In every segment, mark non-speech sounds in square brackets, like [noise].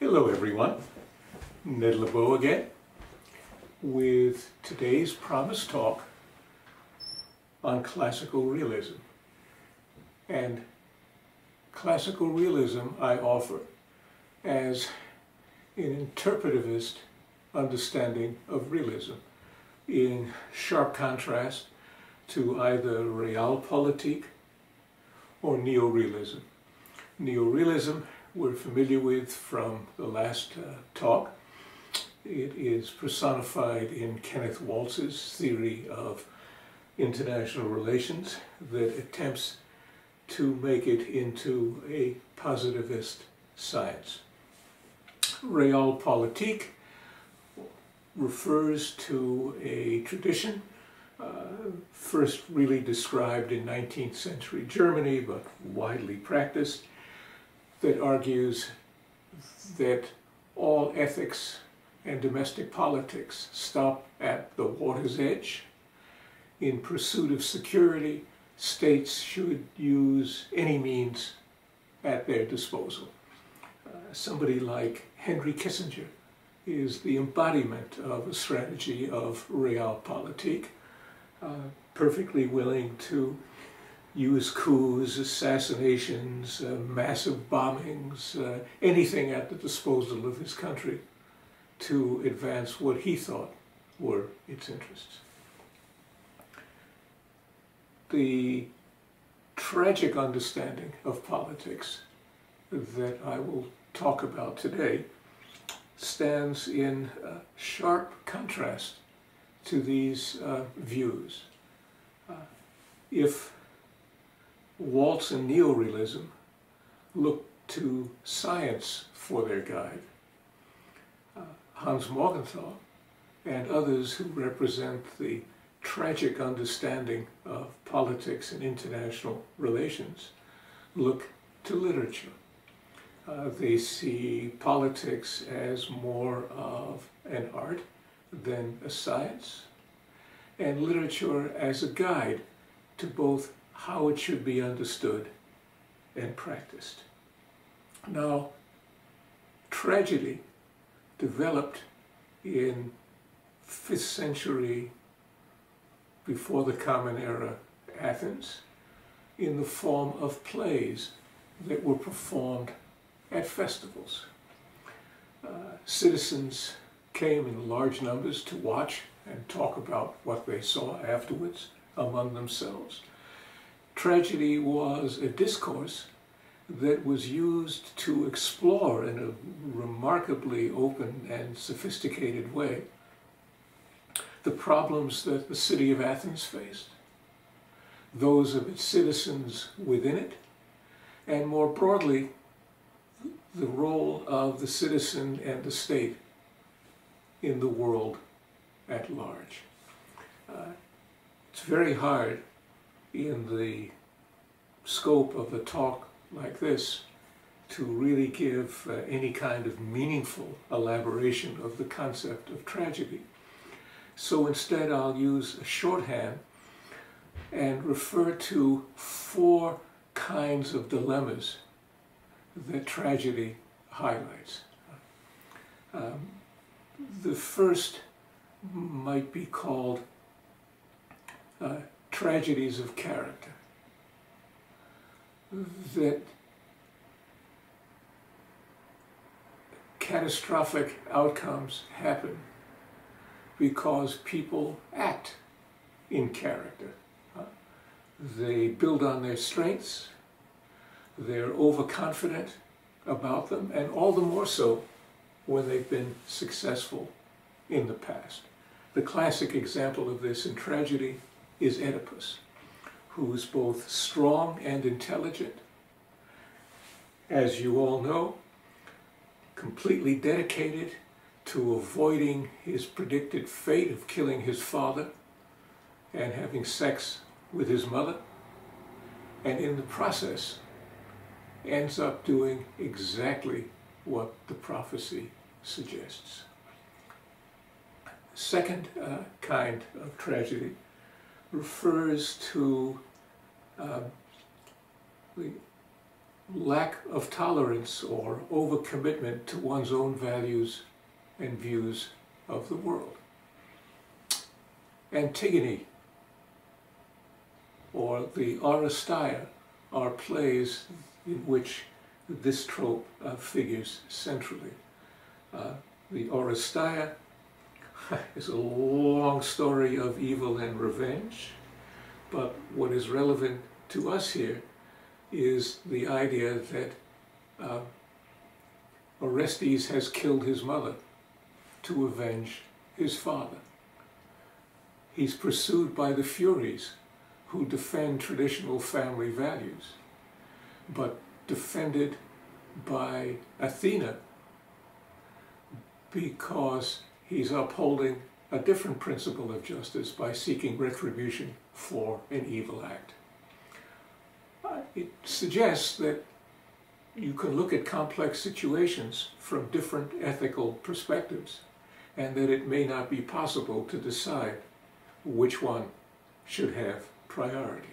Hello everyone, Ned Lebow again with today's promised talk on classical realism. And classical realism I offer as an interpretivist understanding of realism in sharp contrast to either realpolitik or neorealism. Neorealism we're familiar with from the last uh, talk. It is personified in Kenneth Waltz's theory of international relations that attempts to make it into a positivist science. Realpolitik refers to a tradition uh, first really described in 19th century Germany, but widely practiced, that argues that all ethics and domestic politics stop at the water's edge. In pursuit of security, states should use any means at their disposal. Uh, somebody like Henry Kissinger is the embodiment of a strategy of realpolitik, uh, perfectly willing to use coups, assassinations, uh, massive bombings, uh, anything at the disposal of his country to advance what he thought were its interests. The tragic understanding of politics that I will talk about today stands in sharp contrast to these uh, views. Uh, if Waltz and neorealism look to science for their guide. Uh, Hans Morgenthau and others who represent the tragic understanding of politics and international relations look to literature. Uh, they see politics as more of an art than a science, and literature as a guide to both how it should be understood and practiced. Now, tragedy developed in 5th century before the Common Era Athens in the form of plays that were performed at festivals. Uh, citizens came in large numbers to watch and talk about what they saw afterwards among themselves. Tragedy was a discourse that was used to explore in a remarkably open and sophisticated way the problems that the city of Athens faced, those of its citizens within it, and more broadly, the role of the citizen and the state in the world at large. Uh, it's very hard in the scope of a talk like this to really give uh, any kind of meaningful elaboration of the concept of tragedy. So instead I'll use a shorthand and refer to four kinds of dilemmas that tragedy highlights. Um, the first might be called uh, tragedies of character. That catastrophic outcomes happen because people act in character. Uh, they build on their strengths, they're overconfident about them, and all the more so when they've been successful in the past. The classic example of this in tragedy is Oedipus, who is both strong and intelligent. As you all know, completely dedicated to avoiding his predicted fate of killing his father and having sex with his mother, and in the process ends up doing exactly what the prophecy suggests. Second uh, kind of tragedy refers to uh, lack of tolerance or overcommitment to one's own values and views of the world. Antigone or the Oresteia are plays in which this trope uh, figures centrally. Uh, the Oresteia [laughs] is a long story of evil and revenge, but what is relevant to us here is the idea that uh, Orestes has killed his mother to avenge his father. He's pursued by the Furies who defend traditional family values, but defended by Athena because he's upholding a different principle of justice by seeking retribution for an evil act. Uh, it suggests that you can look at complex situations from different ethical perspectives and that it may not be possible to decide which one should have priority.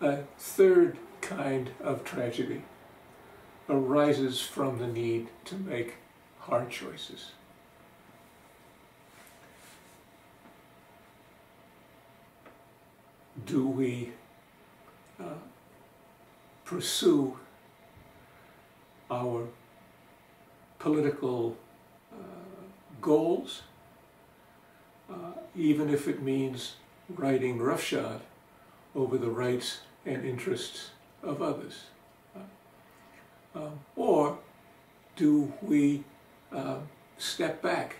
A third kind of tragedy arises from the need to make hard choices. Do we uh, pursue our political uh, goals, uh, even if it means riding roughshod over the rights and interests of others? Uh, um, or do we uh, step back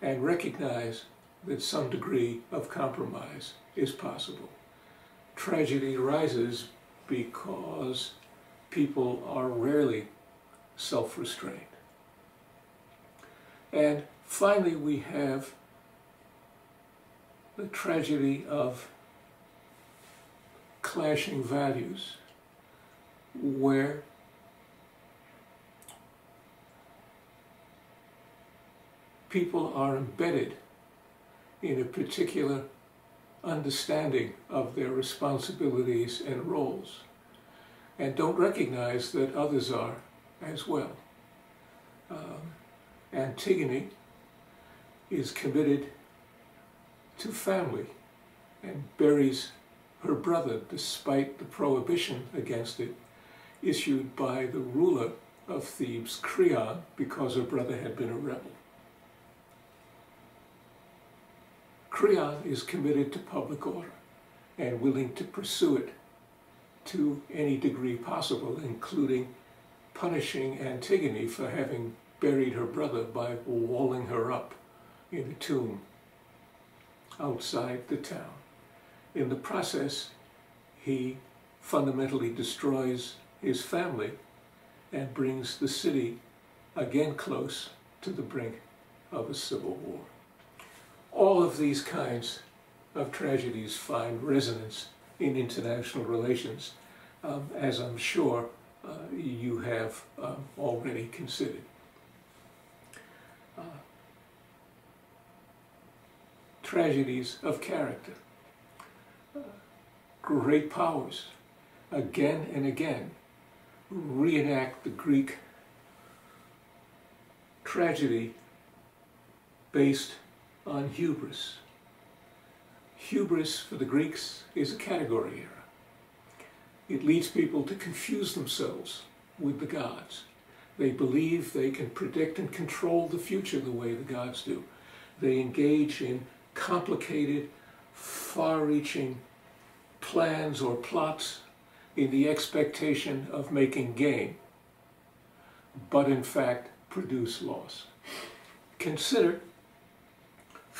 and recognize that some degree of compromise is possible? Tragedy arises because people are rarely self-restrained. And finally, we have the tragedy of clashing values where people are embedded in a particular understanding of their responsibilities and roles and don't recognize that others are as well. Um, Antigone is committed to family and buries her brother despite the prohibition against it issued by the ruler of Thebes, Creon, because her brother had been a rebel. Creon is committed to public order and willing to pursue it to any degree possible, including punishing Antigone for having buried her brother by walling her up in a tomb outside the town. In the process, he fundamentally destroys his family and brings the city again close to the brink of a civil war. All of these kinds of tragedies find resonance in international relations, um, as I'm sure uh, you have um, already considered. Uh, tragedies of character. Uh, great powers, again and again, reenact the Greek tragedy based on hubris. Hubris for the Greeks is a category error. It leads people to confuse themselves with the gods. They believe they can predict and control the future the way the gods do. They engage in complicated, far-reaching plans or plots in the expectation of making gain, but in fact produce loss. Consider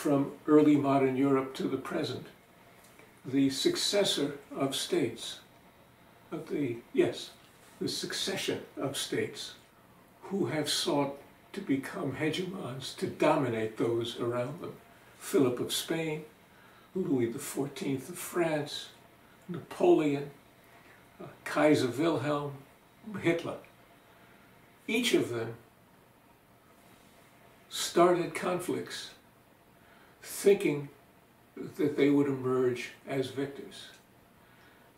from early modern Europe to the present, the successor of states, of the, yes, the succession of states who have sought to become hegemons, to dominate those around them. Philip of Spain, Louis XIV of France, Napoleon, uh, Kaiser Wilhelm, Hitler. Each of them started conflicts thinking that they would emerge as victors.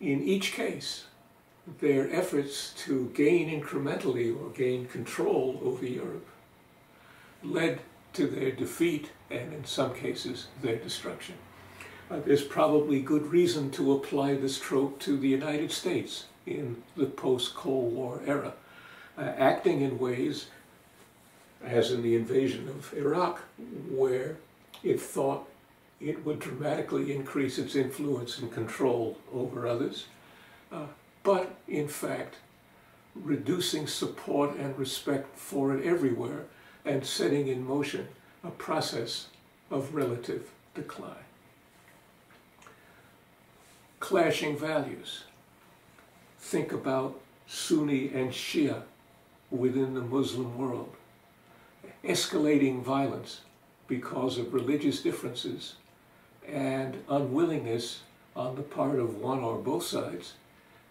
In each case, their efforts to gain incrementally or gain control over Europe led to their defeat and in some cases their destruction. Uh, there's probably good reason to apply this trope to the United States in the post-Cold War era, uh, acting in ways, as in the invasion of Iraq, where it thought it would dramatically increase its influence and control over others, uh, but in fact, reducing support and respect for it everywhere and setting in motion a process of relative decline. Clashing values. Think about Sunni and Shia within the Muslim world. Escalating violence because of religious differences and unwillingness on the part of one or both sides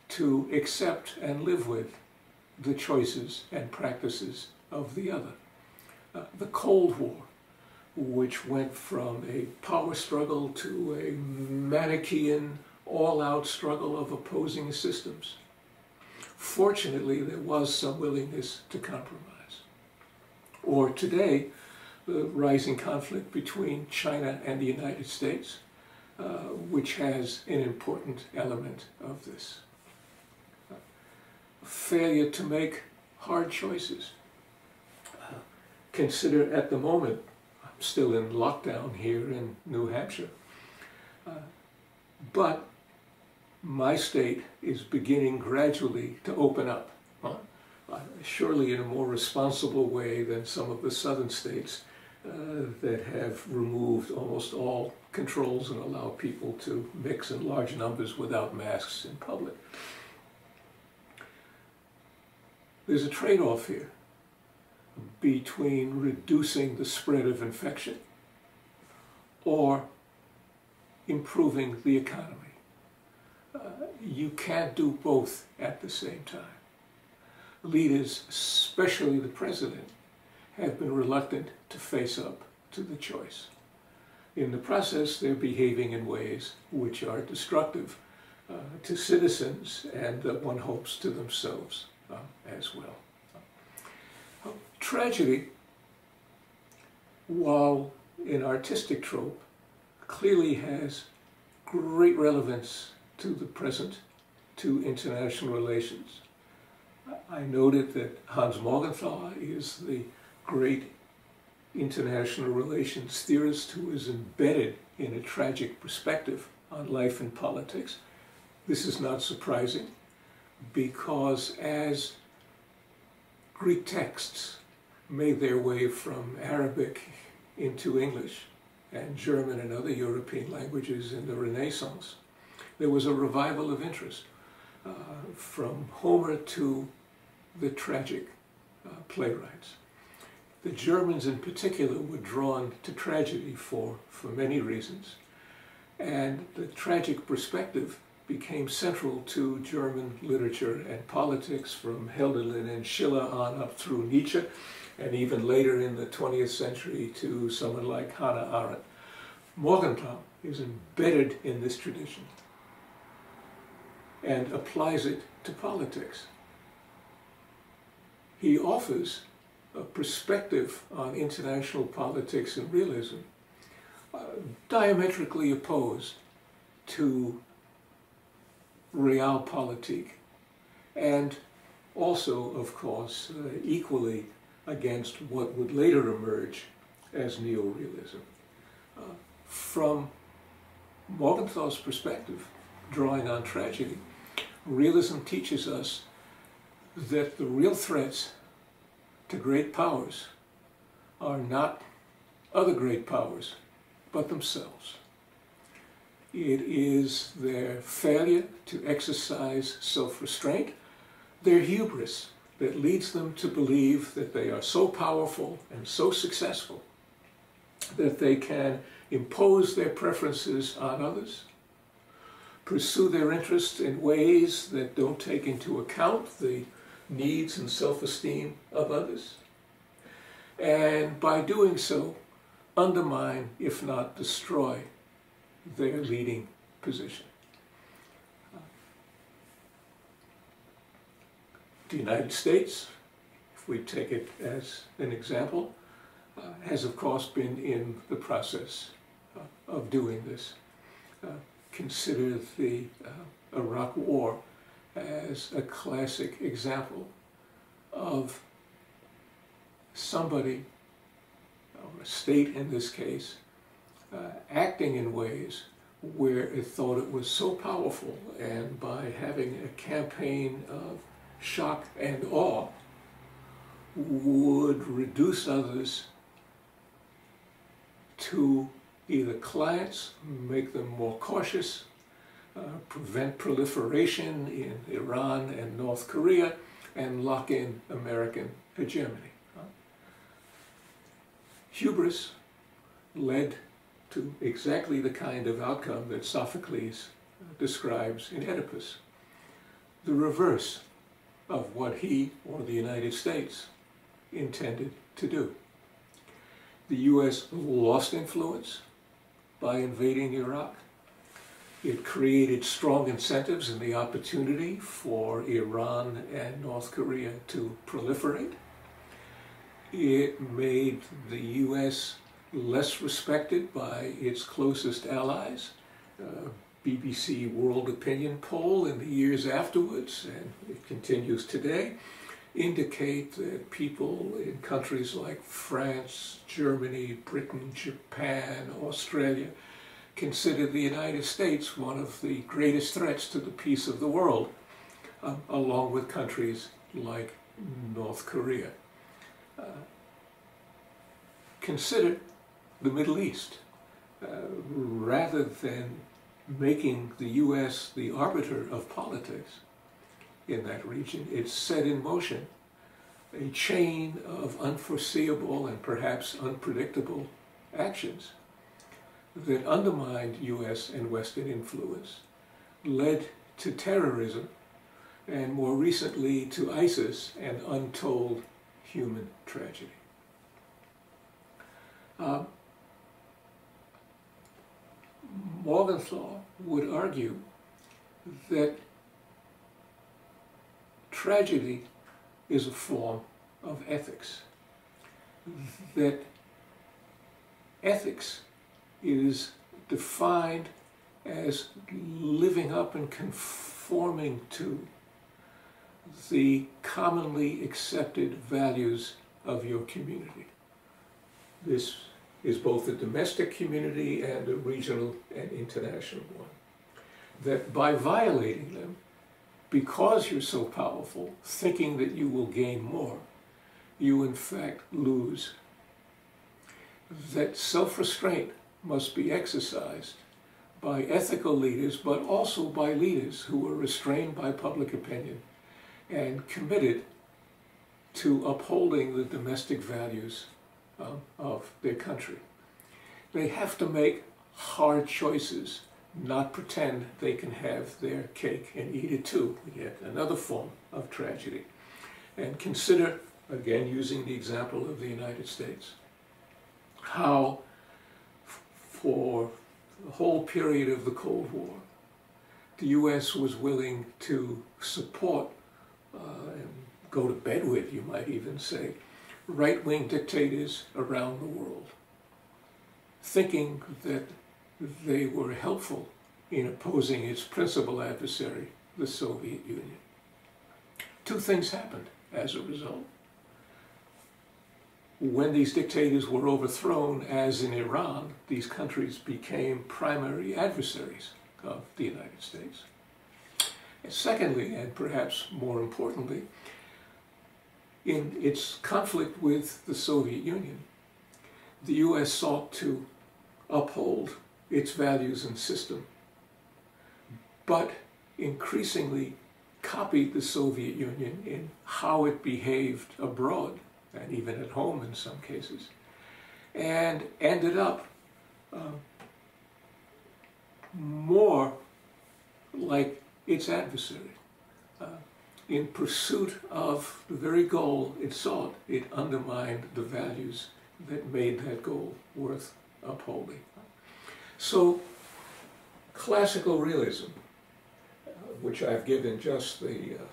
to accept and live with the choices and practices of the other. Uh, the Cold War, which went from a power struggle to a Manichean, all-out struggle of opposing systems. Fortunately, there was some willingness to compromise. Or today, the rising conflict between China and the United States, uh, which has an important element of this. Uh, failure to make hard choices. Uh, consider at the moment, I'm still in lockdown here in New Hampshire, uh, but my state is beginning gradually to open up. Uh, surely in a more responsible way than some of the southern states uh, that have removed almost all controls and allow people to mix in large numbers without masks in public. There's a trade-off here between reducing the spread of infection or improving the economy. Uh, you can't do both at the same time. Leaders, especially the president, have been reluctant to face up to the choice. In the process, they're behaving in ways which are destructive uh, to citizens and uh, one hopes to themselves uh, as well. Tragedy, while an artistic trope, clearly has great relevance to the present, to international relations. I noted that Hans Morgenthau is the great international relations theorist who is embedded in a tragic perspective on life and politics. This is not surprising because as Greek texts made their way from Arabic into English and German and other European languages in the Renaissance, there was a revival of interest uh, from Homer to the tragic uh, playwrights. The Germans in particular were drawn to tragedy for, for many reasons. And the tragic perspective became central to German literature and politics from Hölderlin and Schiller on up through Nietzsche, and even later in the 20th century to someone like Hannah Arendt. Morgenthau is embedded in this tradition and applies it to politics. He offers perspective on international politics and realism uh, diametrically opposed to realpolitik and also, of course, uh, equally against what would later emerge as neorealism. Uh, from Morgenthau's perspective, drawing on tragedy, realism teaches us that the real threats to great powers are not other great powers, but themselves. It is their failure to exercise self-restraint, their hubris that leads them to believe that they are so powerful and so successful that they can impose their preferences on others, pursue their interests in ways that don't take into account the needs and self-esteem of others. And by doing so, undermine, if not destroy, their leading position. the United States, if we take it as an example, uh, has of course been in the process uh, of doing this. Uh, consider the uh, Iraq War as a classic example of somebody, or a state in this case, uh, acting in ways where it thought it was so powerful and by having a campaign of shock and awe would reduce others to either clients, make them more cautious, Uh, prevent proliferation in Iran and North Korea, and lock in American hegemony. Hubris led to exactly the kind of outcome that Sophocles describes in Oedipus. The reverse of what he or the United States intended to do. The U.S. lost influence by invading Iraq. It created strong incentives and the opportunity for Iran and North Korea to proliferate. It made the U.S. less respected by its closest allies. Uh, BBC World Opinion poll in the years afterwards, and it continues today, indicate that people in countries like France, Germany, Britain, Japan, Australia consider the United States one of the greatest threats to the peace of the world, um, along with countries like North Korea. Uh, consider the Middle East. Uh, rather than making the U.S. the arbiter of politics, in that region, it set in motion a chain of unforeseeable and perhaps unpredictable actions that undermined U.S. and Western influence, led to terrorism, and more recently to ISIS and untold human tragedy. Uh, Morgenthau would argue that tragedy is a form of ethics. That ethics is defined as living up and conforming to the commonly accepted values of your community. This is both a domestic community and a regional and international one. That by violating them, because you're so powerful, thinking that you will gain more, you in fact lose. That self-restraint must be exercised by ethical leaders, but also by leaders who are restrained by public opinion and committed to upholding the domestic values um, of their country. They have to make hard choices not pretend they can have their cake and eat it too, yet another form of tragedy. And consider, again using the example of the United States, how for the whole period of the Cold War, the U.S. was willing to support uh, and go to bed with, you might even say, right-wing dictators around the world, thinking that they were helpful in opposing its principal adversary, the Soviet Union. Two things happened as a result. When these dictators were overthrown, as in Iran, these countries became primary adversaries of the United States. And secondly, and perhaps more importantly, in its conflict with the Soviet Union, the U.S. sought to uphold its values and system, but increasingly copied the Soviet Union in how it behaved abroad and even at home in some cases, and ended up uh, more like its adversary. Uh, in pursuit of the very goal it sought, it undermined the values that made that goal worth upholding. So, classical realism, uh, which I've given just the uh,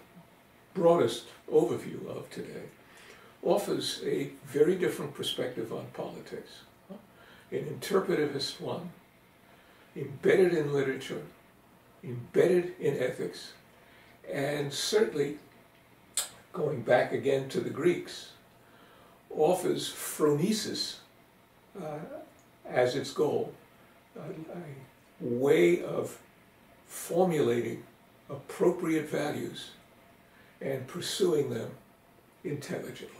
broadest overview of today, offers a very different perspective on politics, an interpretivist one, embedded in literature, embedded in ethics, and certainly going back again to the Greeks, offers phronesis uh, as its goal, a, a way of formulating appropriate values and pursuing them intelligently.